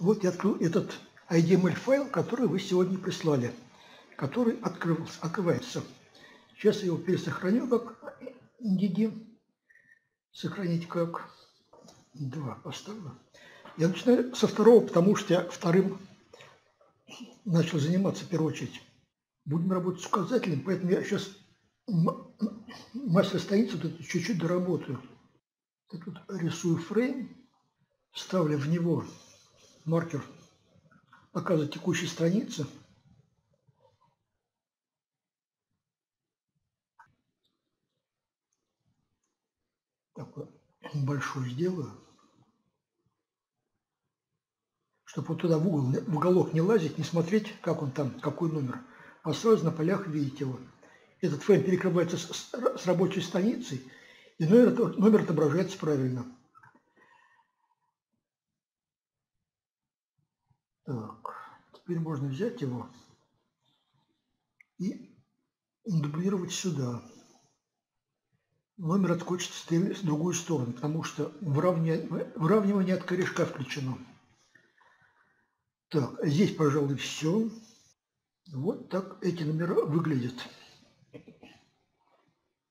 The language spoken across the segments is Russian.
Вот я открыл этот IDML файл, который вы сегодня прислали, который открылся, открывается. Сейчас я его пересохраню как NDD. Сохранить как 2 поставлю. Я начинаю со второго, потому что я вторым начал заниматься в первую очередь. Будем работать с указателем, поэтому я сейчас мастер страницу тут чуть-чуть доработаю. Я тут рисую фрейм, ставлю в него маркер показа текущей страницы. Такой большой сделаю. Чтобы вот туда в, угол, в уголок не лазить, не смотреть, как он там, какой номер. А сразу на полях видеть его. Этот фрейм перекрывается с, с рабочей страницей, и номер, номер отображается правильно. Так, теперь можно взять его и дублировать сюда. Номер отскочит в другую сторону, потому что выравнивание, выравнивание от корешка включено. Так, здесь, пожалуй, все. Вот так эти номера выглядят.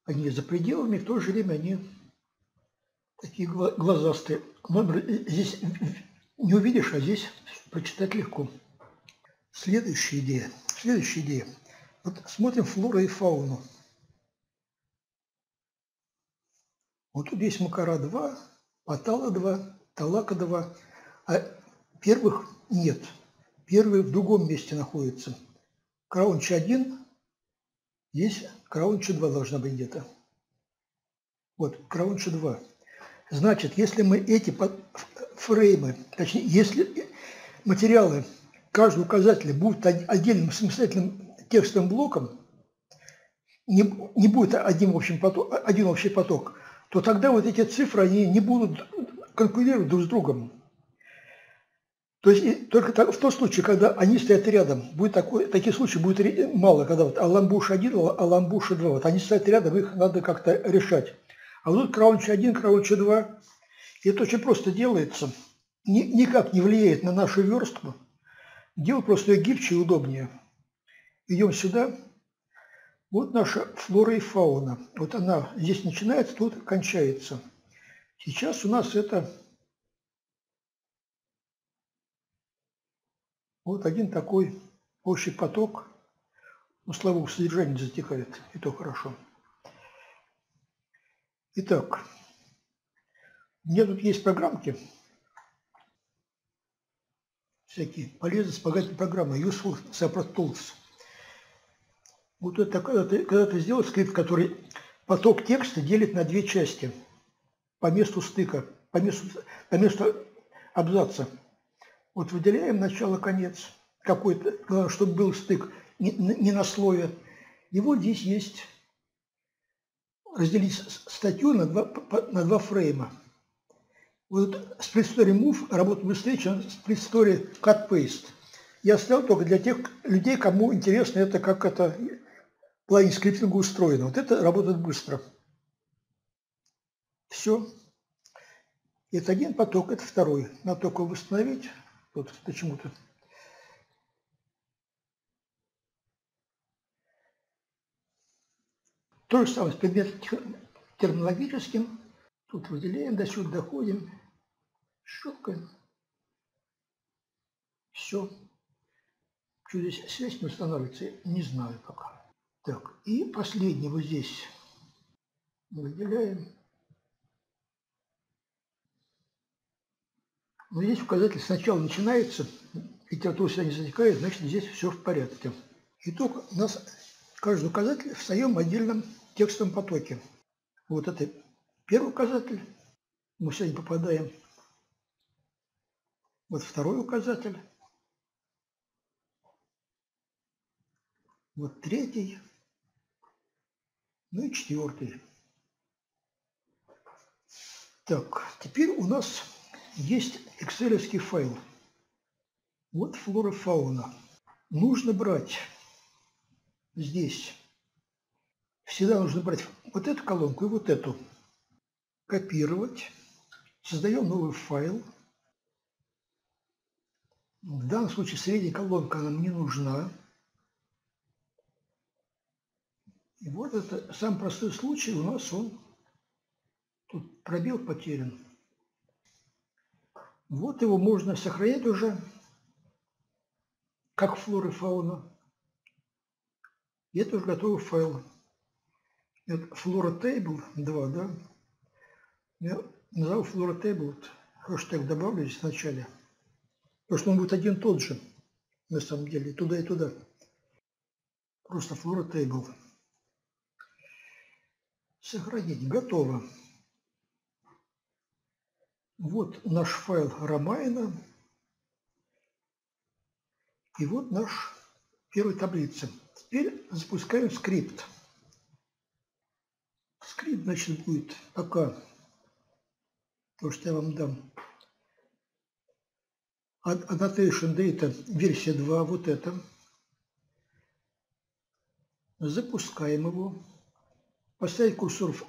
Они за пределами, в то же время они такие глазастые. Номер здесь не увидишь, а здесь прочитать легко. Следующая идея. Следующая идея. Вот смотрим флора и фауну. Вот тут есть Макара 2, Патала 2, Талака 2, а первых нет. Первые в другом месте находятся. Краунча 1, здесь Краунча 2 должна быть где-то. Вот, Краунча 2. Значит, если мы эти фреймы, точнее, если материалы каждого указателя будут отдельным самостоятельным текстовым блоком, не, не будет один общий, поток, один общий поток, то тогда вот эти цифры, они не будут конкурировать друг с другом. То есть только в том случае, когда они стоят рядом, будет такой, таких случаев будет мало, когда вот Аламбуш 1, Аламбуш 2, вот они стоят рядом, их надо как-то решать. А вот тут Краунч 1, Краунч 2, и это очень просто делается, ни, никак не влияет на нашу верстку, делать просто гибче и удобнее. Идем сюда, вот наша флора и фауна. Вот она здесь начинается, тут кончается. Сейчас у нас это вот один такой общий поток у славу содержания затекает, и то хорошо. Итак, у меня тут есть программки, всякие полезные вспомогательные программы, Useful Separate Tools. Вот это когда ты, когда ты сделал скрипт, который поток текста делит на две части по месту стыка, по месту, по месту абзаца. Вот выделяем начало-конец какой-то, чтобы был стык не, не на слове. И вот здесь есть разделить статью на два, на два фрейма. Вот Split Story Move работает быстрее, чем Story Cut Paste. Я оставил только для тех людей, кому интересно это, как это плане скриптинга устроено. Вот это работает быстро. Все. Это один поток, это второй. Надо только восстановить. Вот почему-то. То же самое с предметом терминологическим. Тут выделяем, до сюда доходим, щелкаем. Все. Что здесь связь не устанавливается, не знаю пока. Так, и последний вот здесь выделяем. Но здесь указатель сначала начинается, литература сюда не затекает, значит здесь все в порядке. Итог у нас каждый указатель в своем отдельном текстовом потоке. Вот это Первый указатель, мы сегодня попадаем. Вот второй указатель. Вот третий. Ну и четвертый. Так, теперь у нас есть экселевский файл. Вот флора фауна. Нужно брать здесь. Всегда нужно брать вот эту колонку и вот эту копировать, создаем новый файл. В данном случае средняя колонка нам не нужна. И вот это самый простой случай у нас он, тут пробел потерян. Вот его можно сохранять уже как флора и фауна. И это уже готовый файл. Это флора table 2, да? Я назову флора table, вот, хэштег добавлю здесь в начале. Потому что он будет один тот же, на самом деле, туда и туда. Просто флора table. Сохранить. Готово. Вот наш файл Ромайна. И вот наш первая таблица. Теперь запускаем скрипт. Скрипт, значит, будет пока то, что я вам дам. Annotation Data версия 2, вот это. Запускаем его. Поставить курсор в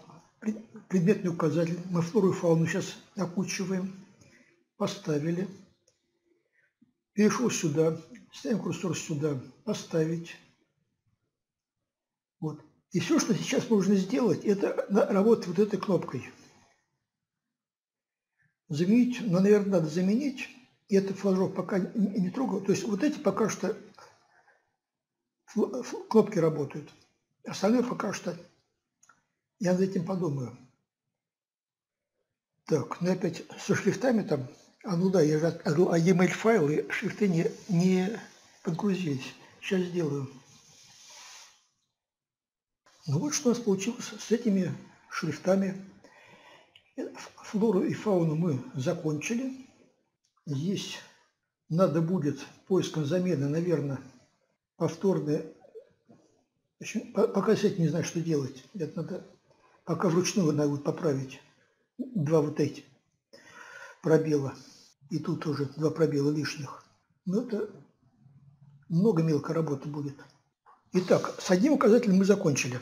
предметный указатель. Мы флору и фауну сейчас окучиваем. Поставили. Перешел сюда. Ставим курсор сюда. Поставить. Вот. И все, что сейчас нужно сделать, это работать вот этой кнопкой. Заменить, ну, наверное, надо заменить. И этот флажок пока не трогал. То есть вот эти пока что кнопки работают. Остальное пока что я над этим подумаю. Так, ну опять со шрифтами там, а ну да, я же открыл а e-mail файлы, шрифты не, не подгрузились. Сейчас сделаю. Ну вот что у нас получилось с этими шрифтами. Флору и фауну мы закончили. Здесь надо будет поиском замены, наверное, повторные. Пока с не знаю, что делать. Это надо Пока вручную надо будет поправить два вот эти пробела. И тут уже два пробела лишних. Но это много мелкой работы будет. Итак, с одним указателем мы закончили.